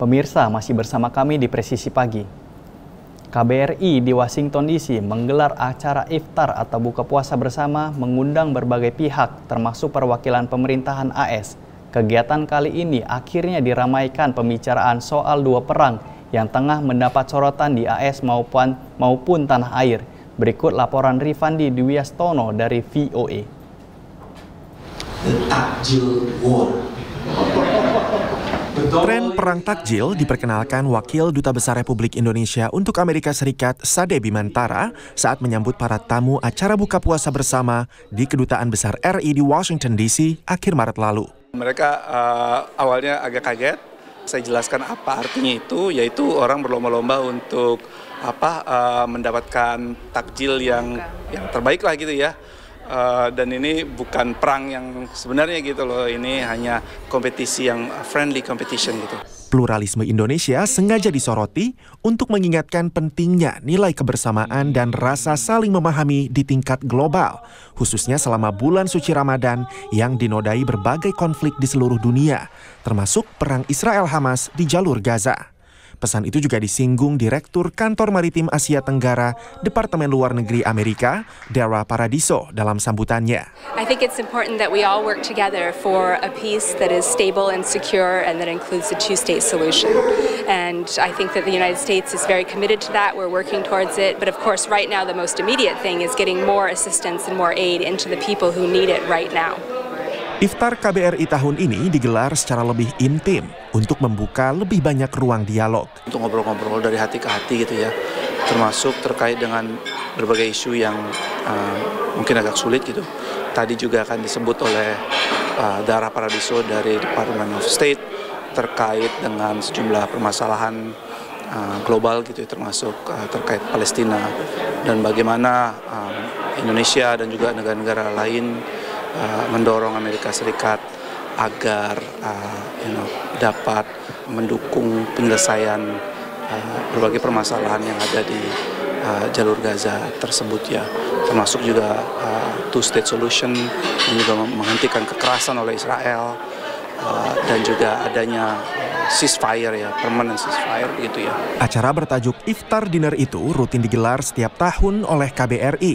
Pemirsa masih bersama kami di Presisi Pagi. KBRI di Washington DC menggelar acara iftar atau buka puasa bersama mengundang berbagai pihak termasuk perwakilan pemerintahan AS. Kegiatan kali ini akhirnya diramaikan pembicaraan soal dua perang yang tengah mendapat sorotan di AS maupun maupun tanah air. Berikut laporan Rifandi Dwiastono dari VOA. The Takjil War. Perang takjil diperkenalkan Wakil Duta Besar Republik Indonesia untuk Amerika Serikat Sade Bimantara saat menyambut para tamu acara buka puasa bersama di Kedutaan Besar RI di Washington DC akhir Maret lalu. Mereka uh, awalnya agak kaget. Saya jelaskan apa artinya itu, yaitu orang berlomba-lomba untuk apa uh, mendapatkan takjil yang yang terbaik lah gitu ya. Uh, dan ini bukan perang yang sebenarnya gitu loh, ini hanya kompetisi yang friendly competition gitu. Pluralisme Indonesia sengaja disoroti untuk mengingatkan pentingnya nilai kebersamaan dan rasa saling memahami di tingkat global, khususnya selama bulan suci Ramadan yang dinodai berbagai konflik di seluruh dunia, termasuk perang Israel-Hamas di jalur Gaza. Pesan itu juga disinggung Direktur Kantor Maritim Asia Tenggara Departemen Luar Negeri Amerika, Dara Paradiso dalam sambutannya. I think it's important that we all work together for a peace that is stable and secure and that includes a two-state solution. And I think that the United States is very committed to that. We're working towards it. But of course, right now, the most immediate thing is getting more assistance and more aid into the people who need it right now. Iftar KBRI tahun ini digelar secara lebih intim untuk membuka lebih banyak ruang dialog. Untuk ngobrol-ngobrol dari hati ke hati gitu ya, termasuk terkait dengan berbagai isu yang uh, mungkin agak sulit gitu. Tadi juga akan disebut oleh uh, Dara Paradiso dari Department of State terkait dengan sejumlah permasalahan uh, global gitu, ya, termasuk uh, terkait Palestina dan bagaimana uh, Indonesia dan juga negara-negara lain uh, mendorong Amerika Serikat agar uh, you know, dapat mendukung penyelesaian uh, berbagai permasalahan yang ada di uh, jalur Gaza tersebut ya termasuk juga uh, two state solution yang juga menghentikan kekerasan oleh Israel uh, dan juga adanya ceasefire ya, permanent ceasefire gitu ya. Acara bertajuk Iftar Dinner itu rutin digelar setiap tahun oleh KBRI.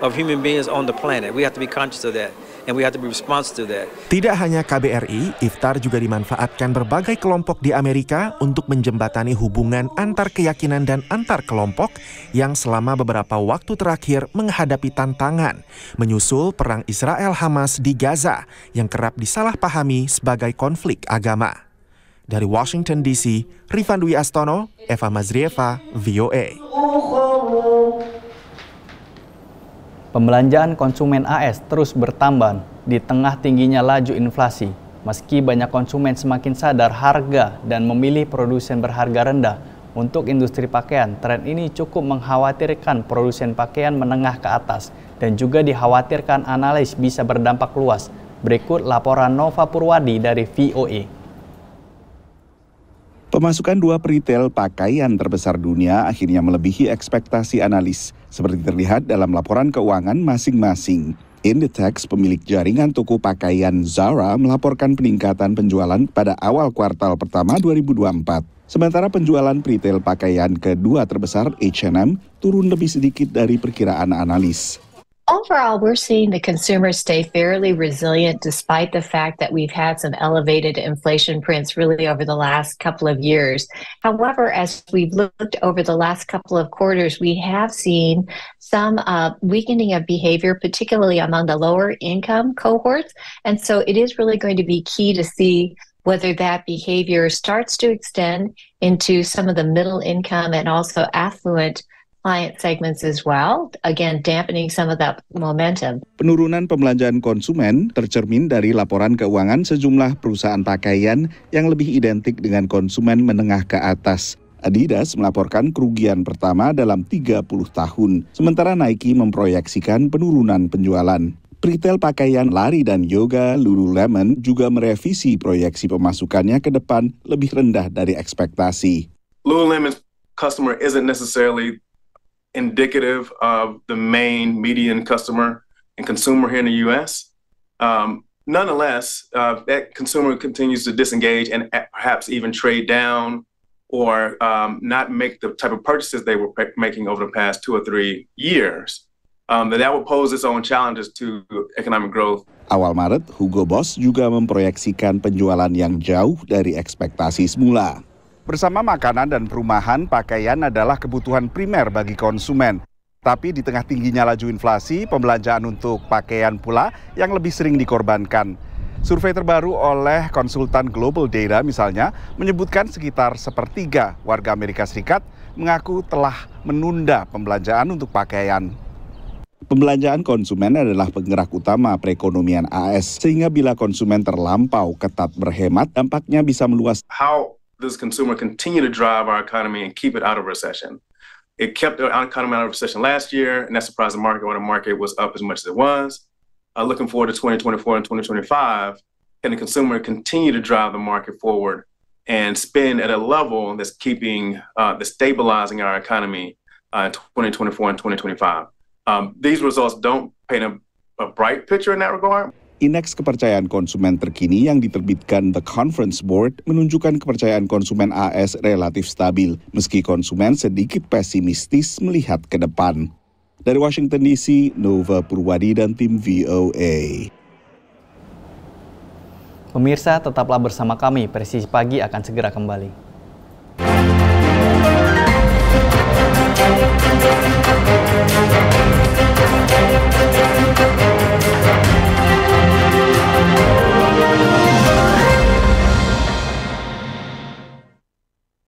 of human beings on the planet. We have to be conscious of that. And we have to be responsive to that. Tidak hanya KBRI, iftar juga dimanfaatkan berbagai kelompok di Amerika untuk menjembatani hubungan antar keyakinan dan antar kelompok yang selama beberapa waktu terakhir menghadapi tantangan menyusul perang Israel-Hamas di Gaza yang kerap disalahpahami sebagai konflik agama. Dari Washington DC, Rifan Dwi Astono, Eva Mazrieva, VOA. Pembelanjaan konsumen AS terus bertambah di tengah tingginya laju inflasi. Meski banyak konsumen semakin sadar harga dan memilih produsen berharga rendah untuk industri pakaian, tren ini cukup mengkhawatirkan produsen pakaian menengah ke atas dan juga dikhawatirkan analis bisa berdampak luas. Berikut laporan Nova Purwadi dari VOA. Pemasukan dua peritel pakaian terbesar dunia akhirnya melebihi ekspektasi analis, seperti terlihat dalam laporan keuangan masing-masing. Inditex, pemilik jaringan toko pakaian Zara, melaporkan peningkatan penjualan pada awal kuartal pertama 2024. Sementara penjualan retail pakaian kedua terbesar H&M turun lebih sedikit dari perkiraan analis. Overall, we're seeing the consumers stay fairly resilient despite the fact that we've had some elevated inflation prints really over the last couple of years. However, as we've looked over the last couple of quarters, we have seen some uh, weakening of behavior, particularly among the lower income cohorts. And so it is really going to be key to see whether that behavior starts to extend into some of the middle income and also affluent client segments as well, again dampening some of that momentum. Penurunan pembelanjaan konsumen tercermin dari laporan keuangan sejumlah perusahaan pakaian yang lebih identik dengan konsumen menengah ke atas. Adidas melaporkan kerugian pertama dalam 30 tahun, sementara Nike memproyeksikan penurunan penjualan. Retail pakaian lari dan yoga Lululemon juga merevisi proyeksi pemasukannya ke depan lebih rendah dari ekspektasi. Lululemon's customer isn't necessarily indicative of the main median customer and consumer here in the U.S. Um, nonetheless, uh, that consumer continues to disengage and perhaps even trade down or um, not make the type of purchases they were making over the past two or three years. Um, that would pose its own challenges to economic growth. Awal Maret, Hugo Boss juga memproyeksikan penjualan yang jauh dari ekspektasi semula. Bersama makanan dan perumahan, pakaian adalah kebutuhan primer bagi konsumen. Tapi di tengah tingginya laju inflasi, pembelanjaan untuk pakaian pula yang lebih sering dikorbankan. Survei terbaru oleh konsultan Global Data misalnya menyebutkan sekitar sepertiga warga Amerika Serikat mengaku telah menunda pembelanjaan untuk pakaian. Pembelanjaan konsumen adalah penggerak utama perekonomian AS, sehingga bila konsumen terlampau ketat berhemat, dampaknya bisa meluas. How does consumer continue to drive our economy and keep it out of recession? It kept our economy out of recession last year, and that surprised the market when the market was up as much as it was. uh, looking forward to 2024 and 2025, can the consumer continue to drive the market forward and spend at a level that's keeping, uh, that's stabilizing our economy uh, in 2024 and 2025? Um, these results don't paint a, a bright picture in that regard. Indeks kepercayaan konsumen terkini yang diterbitkan The Conference Board menunjukkan kepercayaan konsumen AS relatif stabil, meski konsumen sedikit pesimistis melihat ke depan. Dari Washington DC, Nova Purwadi dan tim VOA. Pemirsa, tetaplah bersama kami. Presisi Pagi akan segera kembali.